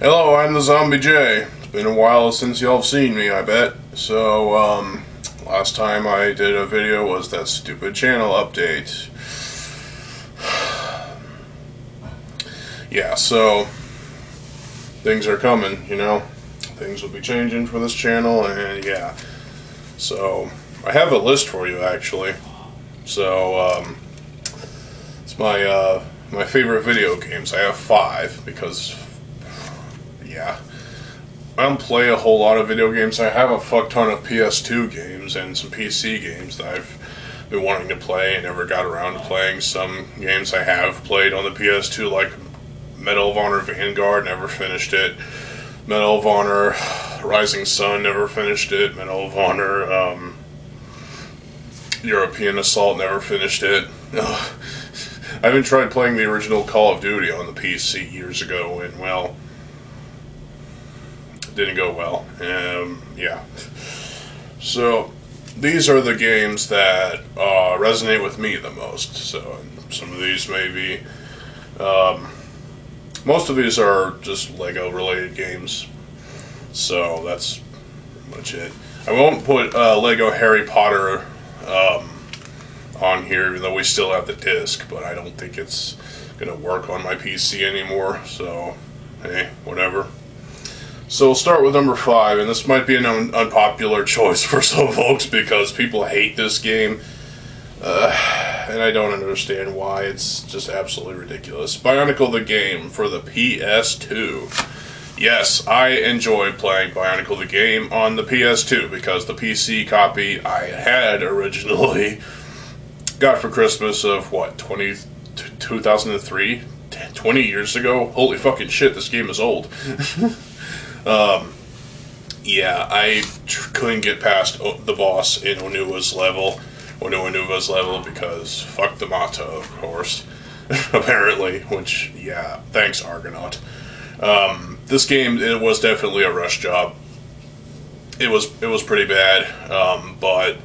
Hello, I'm the Zombie J. It's been a while since y'all have seen me, I bet. So, um, last time I did a video was that stupid channel update. yeah, so, things are coming, you know? Things will be changing for this channel, and yeah. So, I have a list for you, actually. So, um, it's my, uh, my favorite video games. I have five, because yeah. I don't play a whole lot of video games. I have a fuck ton of PS2 games and some PC games that I've been wanting to play and never got around to playing. Some games I have played on the PS2, like Medal of Honor Vanguard, never finished it. Medal of Honor Rising Sun, never finished it. Medal of Honor um, European Assault, never finished it. I even tried playing the original Call of Duty on the PC years ago, and well, didn't go well. Um, yeah. So these are the games that uh, resonate with me the most. So some of these may be. Um, most of these are just Lego related games. So that's much it. I won't put uh, Lego Harry Potter um, on here, even though we still have the disc, but I don't think it's going to work on my PC anymore. So, hey, whatever. So we'll start with number five, and this might be an un- unpopular choice for some folks because people hate this game, uh, and I don't understand why. It's just absolutely ridiculous. Bionicle the game for the PS2. Yes, I enjoy playing Bionicle the game on the PS2 because the PC copy I had originally got for Christmas of what 20 2003 20 years ago. Holy fucking shit, this game is old. Um, yeah, I tr- couldn't get past o- the boss in Onua's level, Onua level, because fuck the Mata, of course, apparently. Which, yeah, thanks Argonaut. Um, this game it was definitely a rush job. It was it was pretty bad, um, but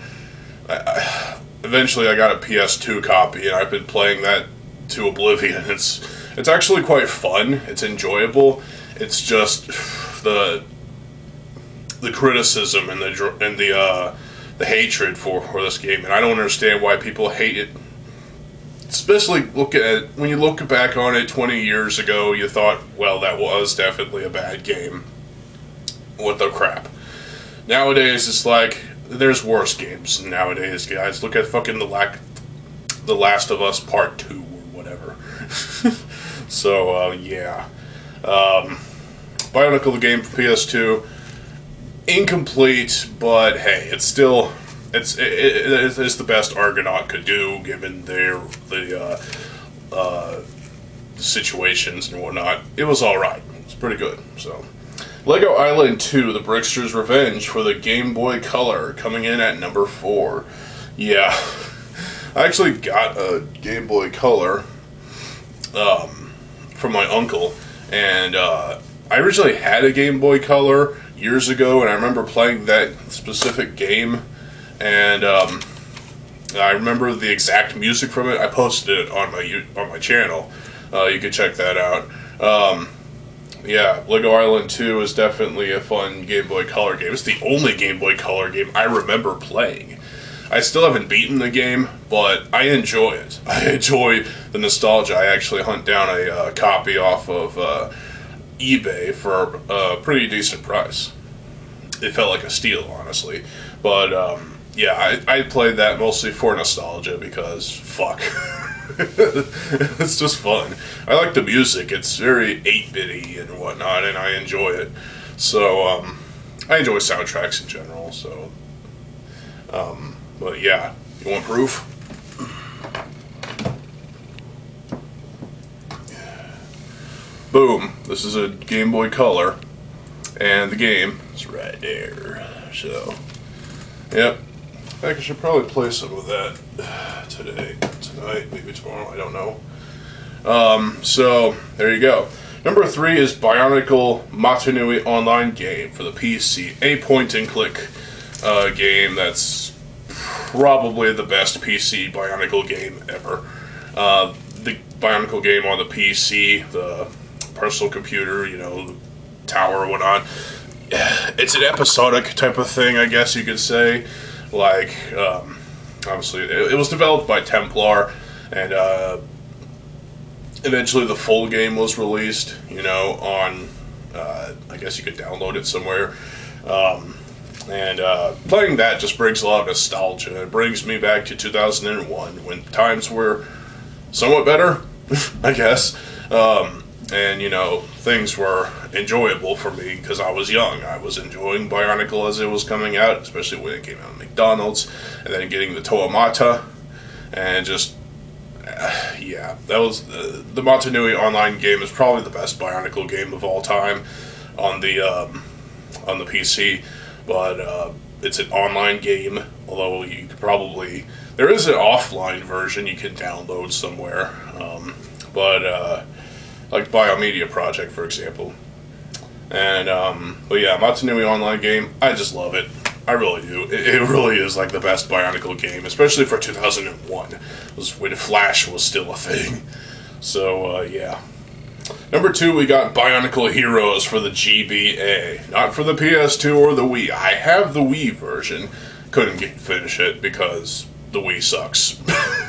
I, I, eventually I got a PS2 copy, and I've been playing that to oblivion. It's it's actually quite fun. It's enjoyable. It's just the the criticism and the and the uh, the hatred for, for this game, and I don't understand why people hate it. Especially look at when you look back on it 20 years ago, you thought, well, that was definitely a bad game. What the crap? Nowadays, it's like there's worse games nowadays, guys. Look at fucking the lack, the Last of Us Part Two or whatever. so uh, yeah. Um, Bionicle the game for PS2. Incomplete, but hey, it's still it's it, it, it's the best Argonaut could do given their the uh, uh, situations and whatnot. It was all right. It's pretty good. So, Lego Island 2: The Brickster's Revenge for the Game Boy Color coming in at number four. Yeah, I actually got a Game Boy Color um, from my uncle, and uh, I originally had a Game Boy Color years ago, and I remember playing that specific game, and um, I remember the exact music from it. I posted it on my on my channel. Uh, you can check that out. Um, yeah, Lego Island 2 is definitely a fun Game Boy Color game. It's the only Game Boy Color game I remember playing. I still haven't beaten the game, but I enjoy it. I enjoy the nostalgia. I actually hunt down a uh, copy off of uh, eBay for a pretty decent price. It felt like a steal, honestly. But um, yeah, I, I played that mostly for nostalgia because fuck. it's just fun. I like the music. It's very 8 bitty and whatnot, and I enjoy it. So, um, I enjoy soundtracks in general, so. Um, but yeah, you want proof? Boom, this is a Game Boy Color, and the game is right there. So, yep. I think I should probably play some of that today, tonight, maybe tomorrow, I don't know. Um, so, there you go. Number three is Bionicle Mata Nui Online game for the PC. A point and click uh, game that's probably the best PC Bionicle game ever. Uh, the Bionicle game on the PC, the personal computer, you know, tower whatnot. It's an episodic type of thing, I guess you could say. Like, um, obviously, it, it, was developed by Templar, and uh, eventually the full game was released. You know, on uh, I guess you could download it somewhere. Um, and uh, playing that just brings a lot of nostalgia. It brings me back to 2001 when times were somewhat better, I guess. Um, and, you know, things were enjoyable for me because I was young. I was enjoying Bionicle as it was coming out, especially when it came out at McDonald's, and then getting the Toa Mata, and just. Uh, yeah, that was uh, the Mata Nui online game is probably the best Bionicle game of all time on the um, on the PC but uh, it's an online game. Although you could probably there is an offline version you can download somewhere, um, but uh, like Biomedia Project, for example. And um, but yeah, Mata Nui online game. I just love it. I really do. It, it, really is like the best Bionicle game, especially for 2001, was when Flash was still a thing. So uh, yeah. Number two, we got Bionicle Heroes for the GBA, not for the PS2 or the Wii. I have the Wii version, couldn't get, finish it because the Wii sucks.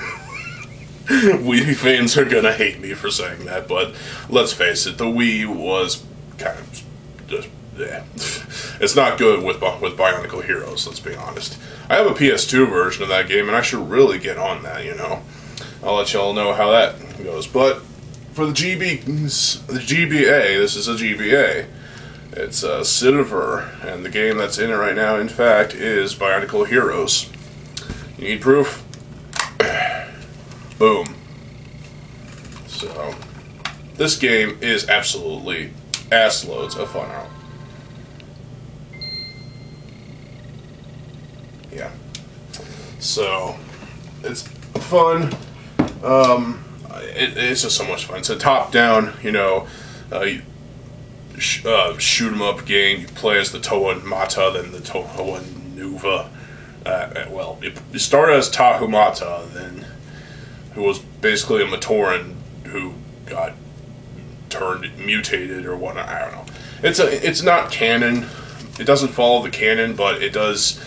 Wii fans are gonna hate me for saying that, but let's face it, the Wii was kind of just yeah. It's not good with with Bionicle Heroes. Let's be honest. I have a PS2 version of that game, and I should really get on that. You know, I'll let y'all know how that goes. But for the GB, the GBA, this is a GBA. It's uh, silver, and the game that's in it right now, in fact, is Bionicle Heroes. You need proof? Boom. So, this game is absolutely ass loads of fun out. Yeah. So, it's fun. Um, it, it's just so much fun. It's a top down, you know, uh, sh- uh, shoot 'em up game. You play as the Toa Mata, then the Toa Nuva. Uh, well, you start as Tahu Mata, then who was basically a Matoran who got turned mutated or whatnot. I don't know. It's a it's not canon. It doesn't follow the canon, but it does.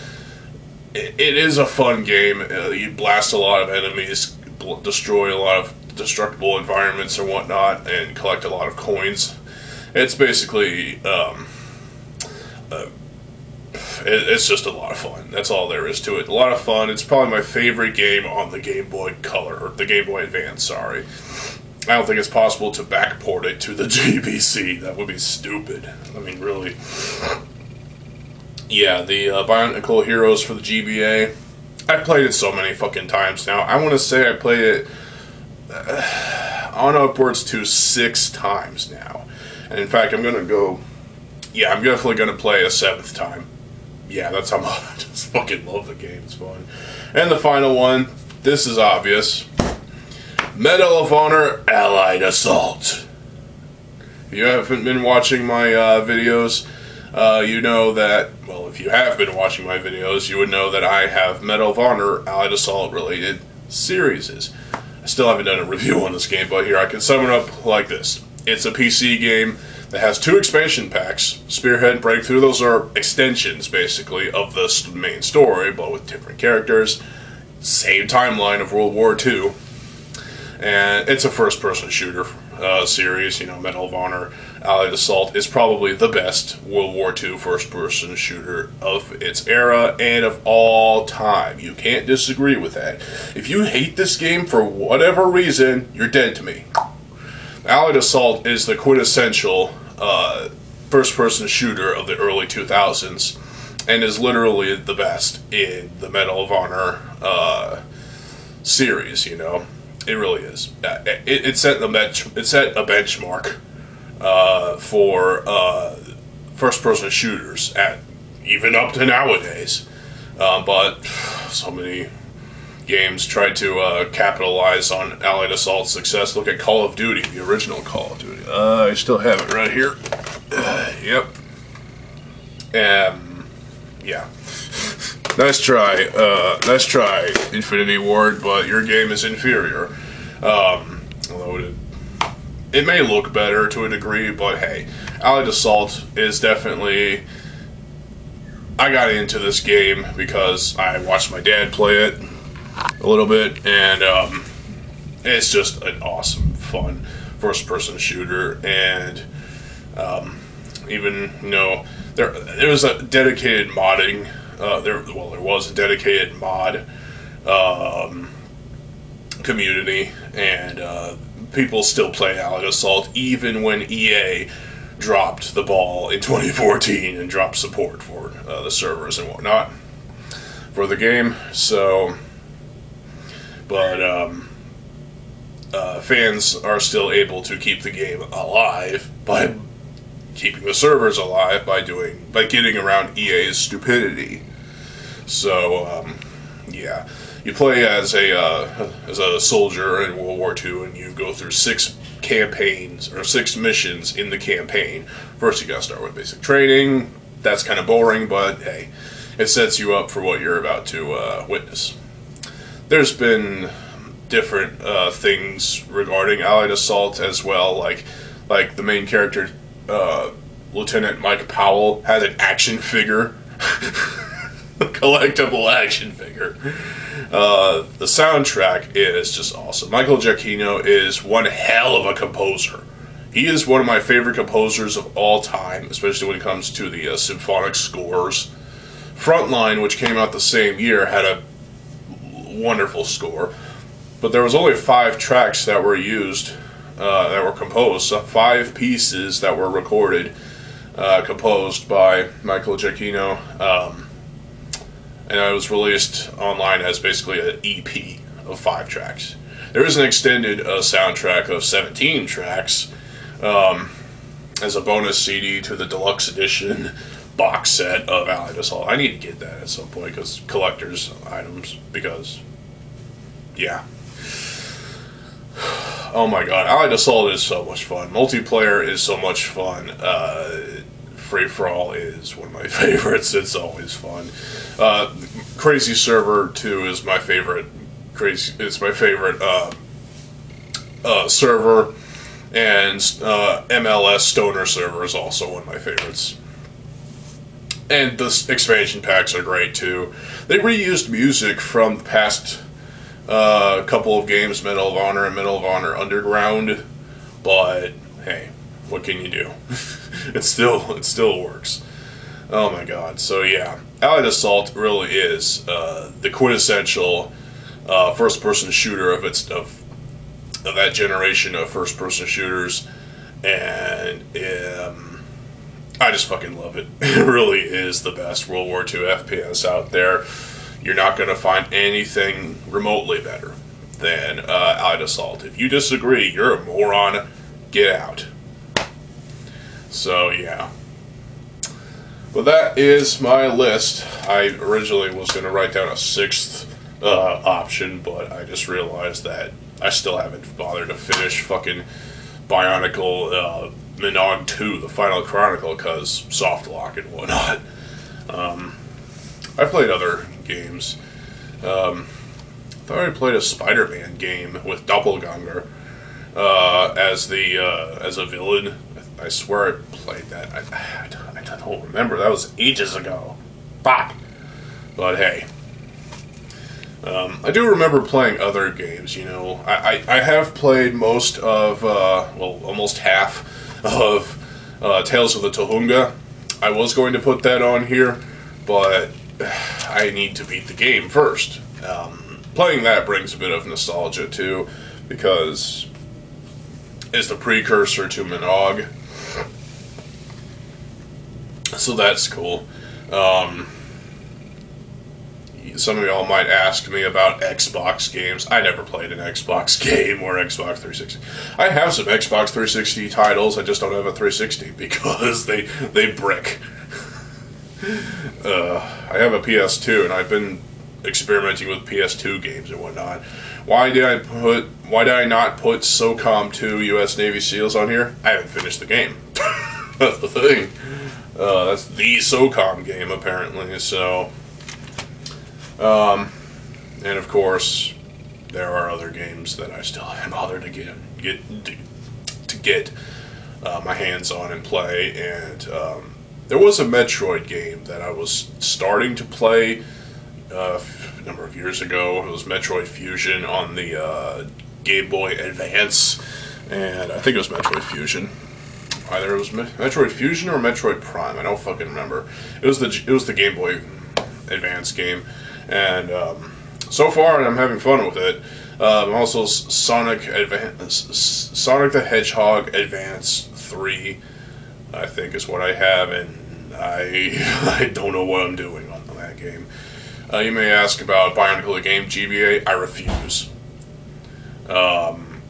it, it is a fun game. Uh, you blast a lot of enemies, destroy a lot of destructible environments or whatnot and collect a lot of coins. It's basically um, it, it's just a lot of fun. That's all there is to it. A lot of fun. It's probably my favorite game on the Game Boy Color or the Game Boy Advance. Sorry. I don't think it's possible to backport it to the GBC. That would be stupid. I mean, really. Yeah, the uh, Bionicle Heroes for the GBA. I've played it so many fucking times now. I want to say I played it on upwards to six times now. And in fact, I'm going to go. Yeah, I'm definitely going to play a seventh time. Yeah, that's how much I just fucking love the game. It's fun. And the final one, this is obvious Medal of Honor Allied Assault. If you haven't been watching my uh, videos, uh, you know that, well, if you have been watching my videos, you would know that I have Medal of Honor Allied Assault related series I still haven't done a review on this game, but here I can sum it up like this. It's a PC game that has two expansion packs, Spearhead and Breakthrough. Those are extensions, basically, of the main story, but with different characters. Same timeline of World War II. And it's a first person shooter uh, series, you know, Medal of Honor, Allied Assault is probably the best World War II first person shooter of its era and of all time. You can't disagree with that. If you hate this game for whatever reason, you're dead to me. Allied Assault is the quintessential uh, first person shooter of the early 2000s and is literally the best in the Medal of Honor uh, series, you know. It really is. Uh, it, it set the bench. It set a benchmark uh, for uh, first-person shooters at even up to nowadays. Uh, but so many games tried to uh, capitalize on Allied Assault's success. Look at Call of Duty, the original Call of Duty. Uh, I still have it right here. yep. Um, yeah. Nice try. Uh, nice try, Infinity Ward, but your game is inferior. Um, although it, it may look better to a degree, but hey, Allied Assault is definitely. I got into this game because I watched my dad play it a little bit, and um, it's just an awesome, fun first-person shooter, and um, even you know there there was a dedicated modding. Uh, there well there was a dedicated mod um, community, and uh, people still play Allied Assault even when EA dropped the ball in 2014 and dropped support for uh, the servers and whatnot for the game. So, but um, uh, fans are still able to keep the game alive by keeping the servers alive by doing by getting around EA's stupidity. So, um, yeah, you play as a uh, as a soldier in World War II, and you go through six campaigns or six missions in the campaign. First, you gotta start with basic training. That's kind of boring, but hey, it sets you up for what you're about to uh, witness. There's been different uh, things regarding Allied Assault as well, like like the main character, uh, Lieutenant Mike Powell, has an action figure, a collectible action figure. Uh, the soundtrack is just awesome. Michael Giacchino is one hell of a composer. He is one of my favorite composers of all time, especially when it comes to the uh, symphonic scores. Frontline, which came out the same year, had a wonderful score, but there was only five tracks that were used, uh, that were composed, so five pieces that were recorded, uh, composed by Michael Giacchino. Um, and it was released online as basically an EP of five tracks. There is an extended uh, soundtrack of 17 tracks um, as a bonus CD to the deluxe edition box set of Allied Assault. I need to get that at some point because collector's items. Because, yeah. Oh my god, Allied Assault is so much fun. Multiplayer is so much fun. Uh, Free for All is one of my favorites. It's always fun. Uh, Crazy Server 2 is my favorite. Crazy, it's my favorite uh, uh, server, and uh, MLS Stoner Server is also one of my favorites. And the expansion packs are great too. They reused music from the past uh, couple of games, Medal of Honor and Medal of Honor Underground, but hey, what can you do? it still it still works. Oh my god! So yeah, Allied Assault really is uh, the quintessential uh, first-person shooter of its of of that generation of first-person shooters, and um, I just fucking love it. It really is the best World War II FPS out there. You're not going to find anything remotely better than uh, Allied Assault. If you disagree, you're a moron. Get out. So yeah. But that is my list. I originally was going to write down a sixth uh, option, but I just realized that I still haven't bothered to finish fucking Bionicle uh, MNOG 2, the final chronicle, because soft lock and whatnot. Um, I played other games. Um, I thought I played a Spider-Man game with Doppelganger uh, as the uh, as a villain. I swear I played that. I, I, I don't remember. That was ages ago. Fuck. But hey. Um, I do remember playing other games, you know. I, I, I have played most of, uh, well, almost half of uh, Tales of the Tohunga. I was going to put that on here, but I need to beat the game first. Um, playing that brings a bit of nostalgia too, because it's the precursor to MNOG so that's cool. Um, some of y'all might ask me about Xbox games. I never played an Xbox game or Xbox 360. I have some Xbox 360 titles. I just don't have a 360 because they they brick. Uh, I have a PS2 and I've been experimenting with PS2 games and whatnot. Why did I put? Why did I not put SOCOM 2 U.S. Navy SEALs on here? I haven't finished the game. That's the thing. Uh, that's the SOCOM game, apparently. So, um, and of course, there are other games that I still haven't bothered to get get to, get uh, my hands on and play. And um, there was a Metroid game that I was starting to play uh, a number of years ago. It was Metroid Fusion on the uh, Game Boy Advance, and I think it was Metroid Fusion. Either it was Metroid Fusion or Metroid Prime. I don't fucking remember. It was the it was the Game Boy Advance game, and um, so far I'm having fun with it. Um, also, Sonic Advance, Sonic the Hedgehog Advance Three, I think is what I have, and I I don't know what I'm doing on that game. Uh, you may ask about Bionicle the game GBA. I refuse. Um,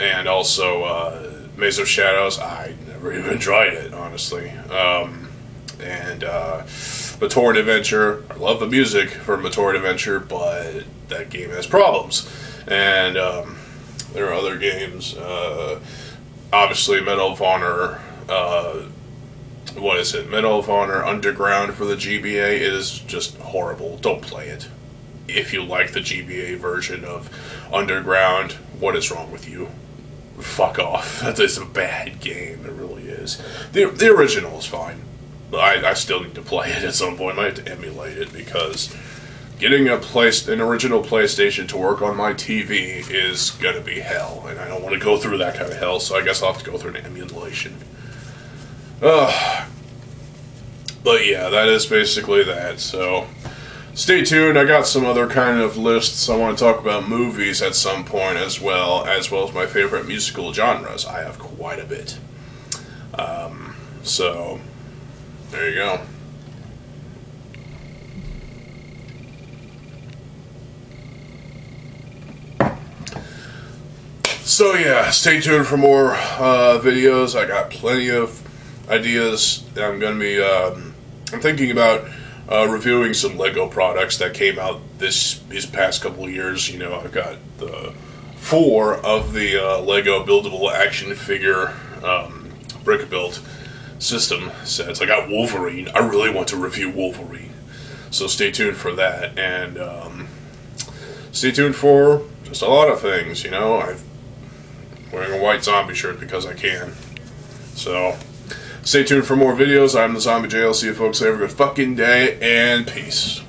and also uh, Maze of Shadows. I never even tried it, honestly. Um, and uh, Adventure. I love the music for Metroid Adventure, but that game has problems. And um, there are other games. Uh, obviously, Medal of Honor. Uh, what is it? Medal of Honor Underground for the GBA is just horrible. Don't play it. If you like the GBA version of Underground, what is wrong with you? Fuck off. That is a bad game. It really is. The, the original is fine. I, I still need to play it at some point. I have to emulate it because getting a place an original PlayStation to work on my TV is gonna be hell, and I don't want to go through that kind of hell. So I guess I'll have to go through an emulation. Uh, but yeah, that is basically that. So stay tuned. I got some other kind of lists. I want to talk about movies at some point as well, as well as my favorite musical genres. I have quite a bit. Um, so there you go. So yeah, stay tuned for more uh, videos. I got plenty of ideas. I'm going to be. Um, I'm thinking about uh, reviewing some Lego products that came out this these past couple of years. You know, I've got the four of the uh, Lego buildable action figure um, brick built system sets. I got Wolverine. I really want to review Wolverine, so stay tuned for that. And um, stay tuned for just a lot of things. You know, I'm wearing a white zombie shirt because I can. So. Stay tuned for more videos. I'm the Zombie JL. See you folks. Have a good fucking day and peace.